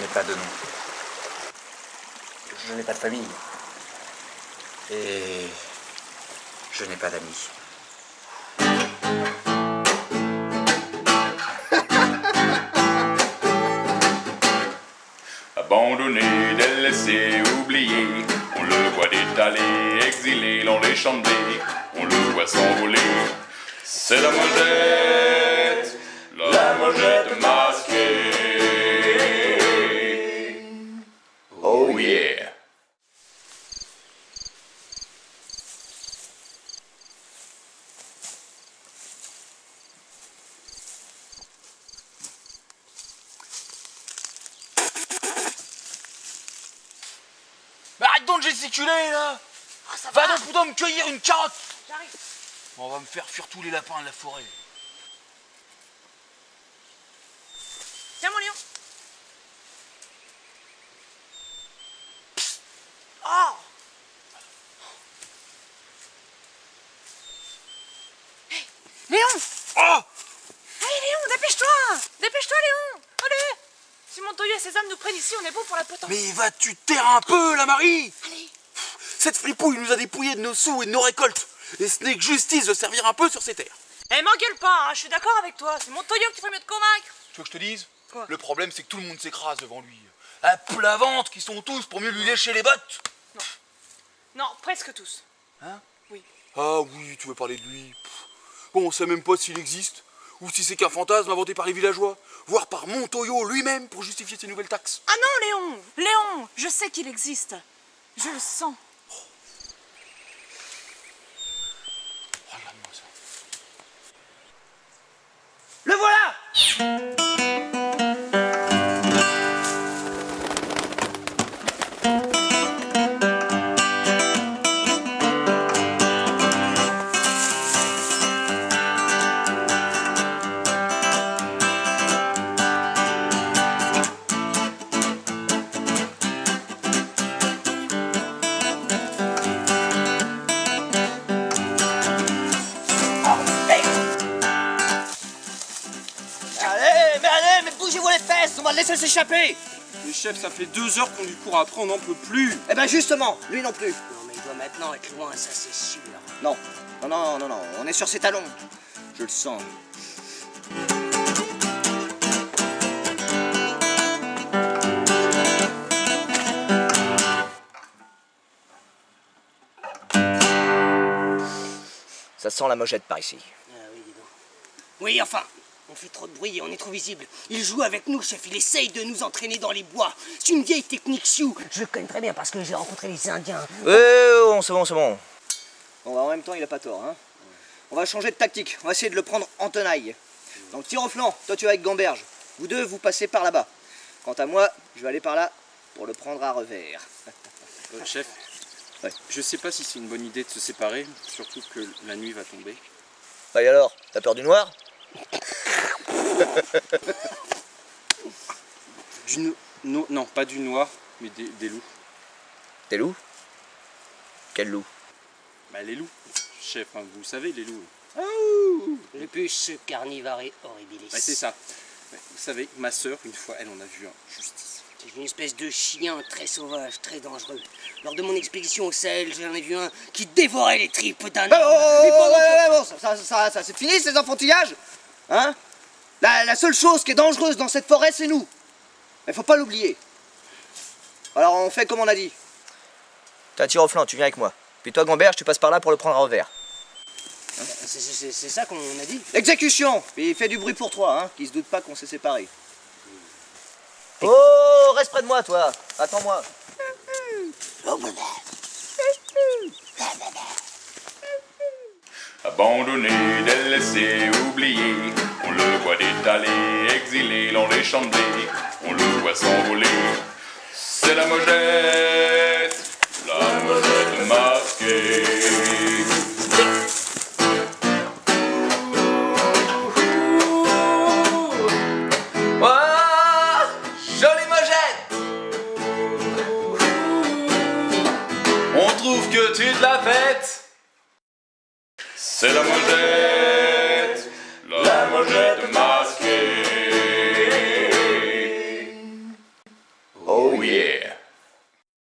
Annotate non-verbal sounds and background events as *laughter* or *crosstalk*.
n'ai pas de nom. Je n'ai pas de famille. Et je n'ai pas d'amis. *laughs* Abandonné, délaissé, oublié, on le voit détaler, exilé dans les champs on le voit s'envoler. C'est la mojette, la mojette masquée. Yeah. Mais arrête donc de gesticuler là. Va donc plutôt me cueillir une carotte. J'arrive. On va me faire fuir tous les lapins de la forêt. Tiens mon lion Ah Léon. Oh. Allez Léon, dépêche-toi. Dépêche-toi Léon. Allez. Si Montoya et ses hommes nous prennent ici, on est bon pour la potence. Mais vas-tu taire un peu la Marie? Allez. Cette fripouille nous a dépouillés de nos sous et de nos récoltes. Et ce n'est que justice de servir un peu sur ces terres. Eh m'engueule pas, hein, je suis d'accord avec toi, c'est Montoya qui ferait mieux de convaincre. Tu veux que je te dise? Quoi? Le problème c'est que tout le monde s'écrase devant lui. À plat ventre qui sont tous pour mieux lui lécher les bottes. Non, presque tous. Ah oui, tu veux parler de lui. Pff. Bon, on sait même pas s'il existe. Ou si c'est qu'un fantasme inventé par les villageois. Voire par Montoyo lui-même pour justifier ses nouvelles taxes. Ah non Léon Léon Je sais qu'il existe. Je le sens. On va le laisser s'échapper Les chefs, ça fait deux heures qu'on lui court après, on n'en peut plus. Eh ben justement, lui non plus. Non, mais il doit maintenant être loin, ça c'est sûr. Non, non, non, non, non, on est sur ses talons. Je le sens. Ça sent la mojette par ici. Ah oui, dis donc. Oui, enfin, on fait trop de bruit et on est trop visible. Il joue avec nous, chef, il essaye de nous entraîner dans les bois. C'est une vieille technique Sioux. Je le connais très bien parce que j'ai rencontré les Indiens. Ouais, bon, c'est bon, c'est bon. Bon, bah, en même temps, il a pas tort, hein. On va changer de tactique. On va essayer de le prendre en tenaille. Donc, tire au flanc. Toi, tu vas avec Gamberge. Vous deux, vous passez par là-bas. Quant à moi, je vais aller par là pour le prendre à revers. Euh, chef, Ouais. je sais pas si c'est une bonne idée de se séparer, surtout que la nuit va tomber. Bah, et alors? T'as peur du noir? Du no- no- non, pas du noir, mais des, des loups. Des loups? Quel loup Bah les loups, chef, hein, vous savez les loups. Lupus carnivare horribilis. Bah c'est ça. Vous savez, ma sœur, une fois, elle en a vu un. Justice. C'est une espèce de chien très sauvage, très dangereux. Lors de mon expédition au Sahel, j'en ai vu un qui dévorait les tripes d'un Oh, oh, oh, oh, ça, ça, ça, ça, c'est fini ces enfantillages Hein? La, la seule chose qui est dangereuse dans cette forêt, c'est nous. Il faut pas l'oublier. Alors on fait comme on a dit. T'as un tir au flanc, tu viens avec moi. Puis toi, Gamberge, tu passes par là pour le prendre à revers. C'est- C'est ça qu'on a dit Exécution Puis fais du bruit pour toi, hein, qu'ils se doutent pas qu'on s'est séparés. Oh, reste près de moi, toi. Attends-moi. Abandonné, délaissé, oublié, on le voit détaler, exilé de blé, on le voit s'envoler. C'est la mojette, la mojette masquée. C'est la mojette, la mojette masquée.